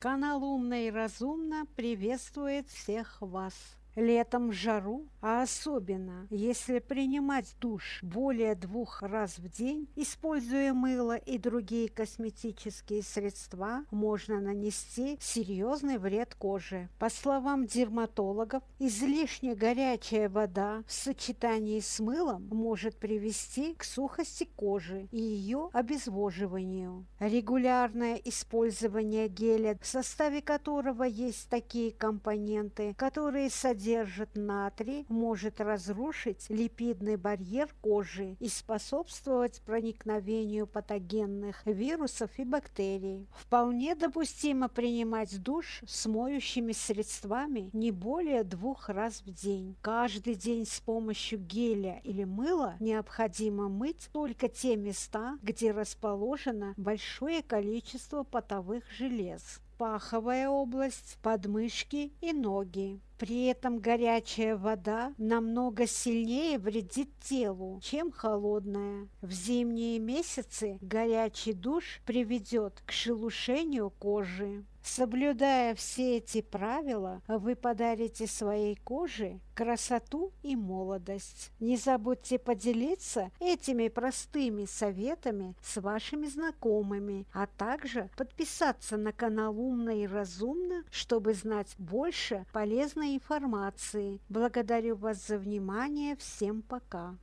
Канал «Умно и разумно» приветствует всех вас. Летом в жару, а особенно если принимать душ более двух раз в день, используя мыло и другие косметические средства, можно нанести серьезный вред коже. По словам дерматологов, излишне горячая вода в сочетании с мылом может привести к сухости кожи и ее обезвоживанию. Регулярное использование геля, в составе которого есть такие компоненты, которые содержат содержит натрий, может разрушить липидный барьер кожи и способствовать проникновению патогенных вирусов и бактерий. Вполне допустимо принимать душ с моющими средствами не более двух раз в день. Каждый день с помощью геля или мыла необходимо мыть только те места, где расположено большое количество потовых желез паховая область, подмышки и ноги. При этом горячая вода намного сильнее вредит телу, чем холодная. В зимние месяцы горячий душ приведет к шелушению кожи. Соблюдая все эти правила, вы подарите своей коже красоту и молодость. Не забудьте поделиться этими простыми советами с вашими знакомыми, а также подписаться на канал «Умно и разумно», чтобы знать больше полезной информации. Благодарю вас за внимание. Всем пока!